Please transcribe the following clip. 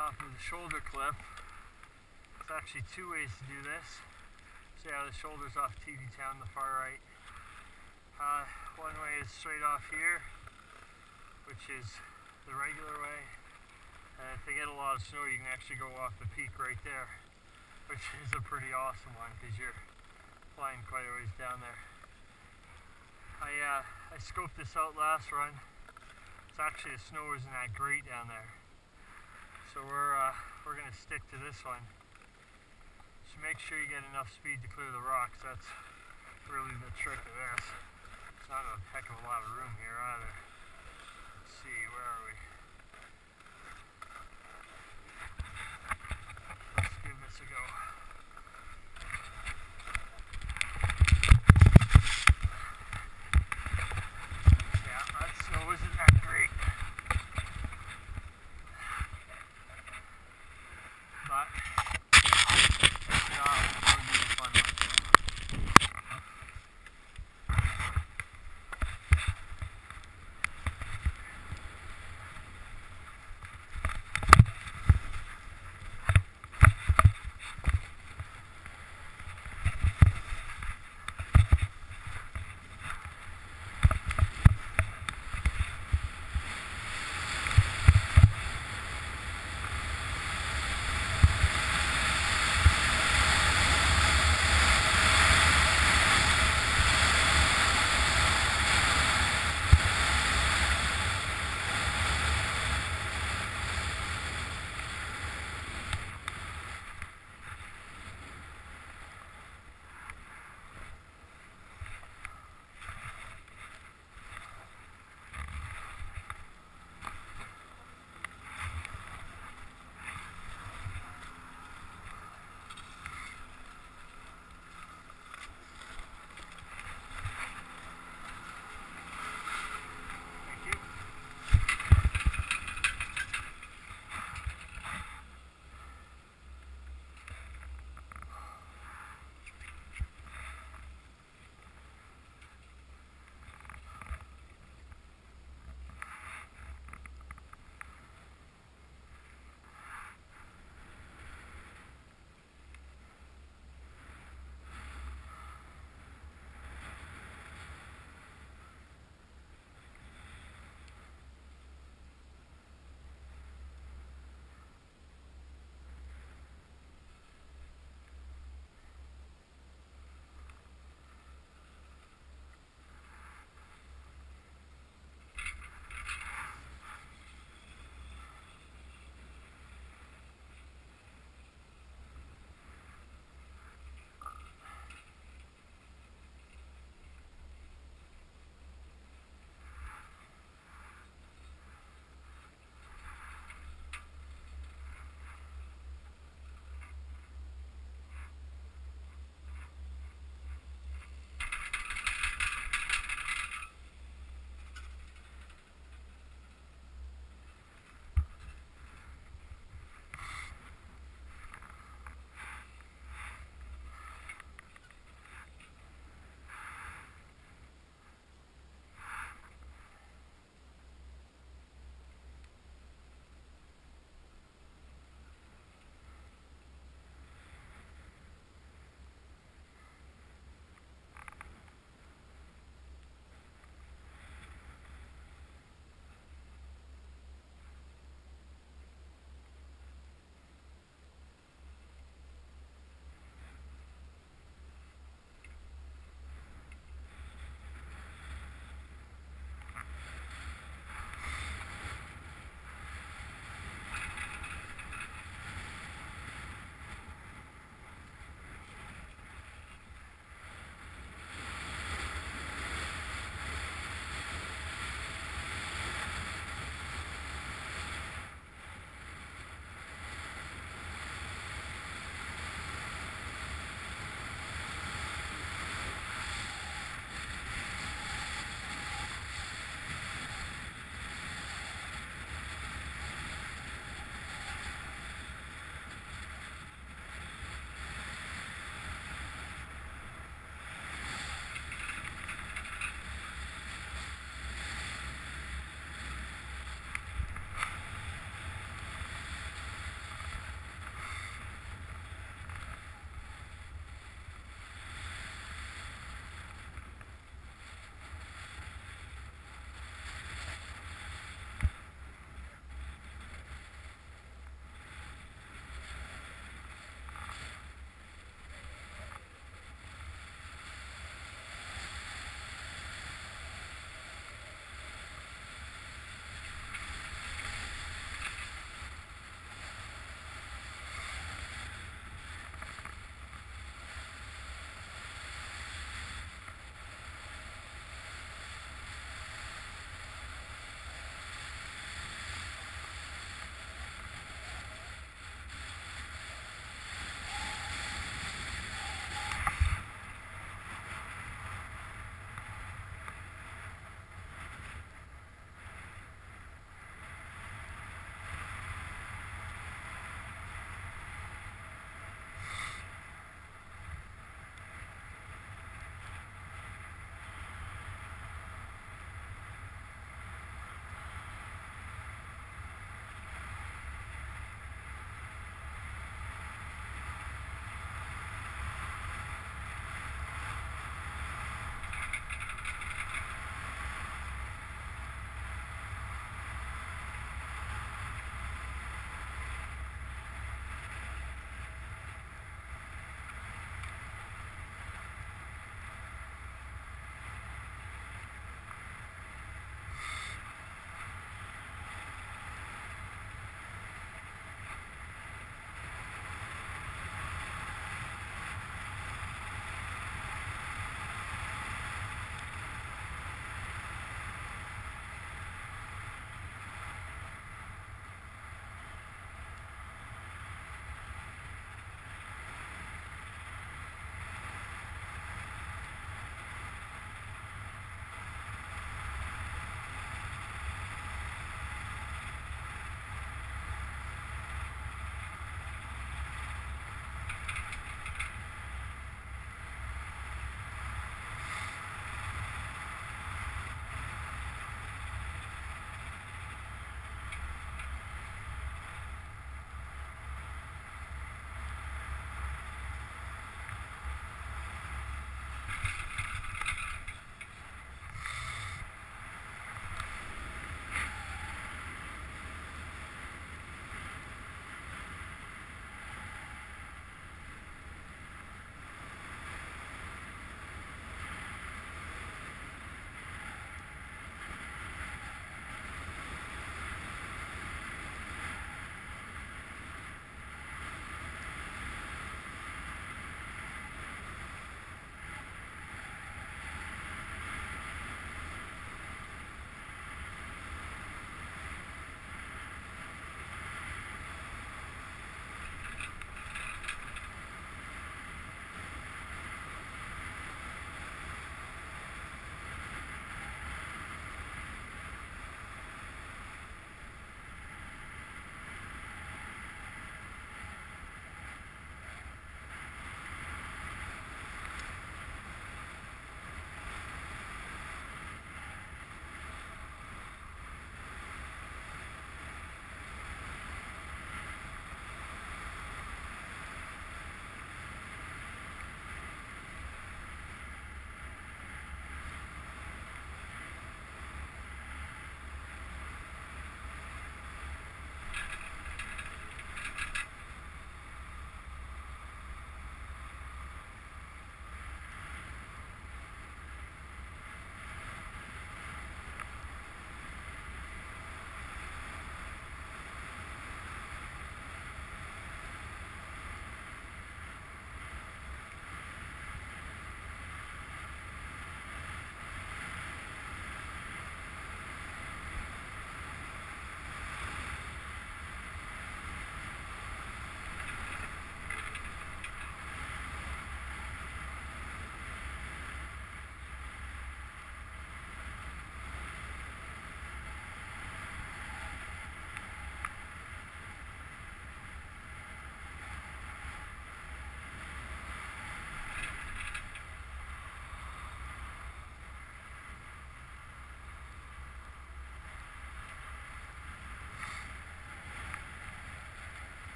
top of the shoulder clip. It's actually two ways to do this. So yeah, the shoulder's off Tee Pee Town, the far right. Uh, one way is straight off here, which is the regular way. And if they get a lot of snow, you can actually go off the peak right there, which is a pretty awesome one because you're flying quite a ways down there. I uh, I scoped this out last run. It's actually the snow isn't that great down there, so we're, uh, we're going to stick to this one. Just make sure you get enough speed to clear the rocks. That's really the trick of this. It's not a heck of a lot of room here either. Let's see, where are we? Let's give this a go.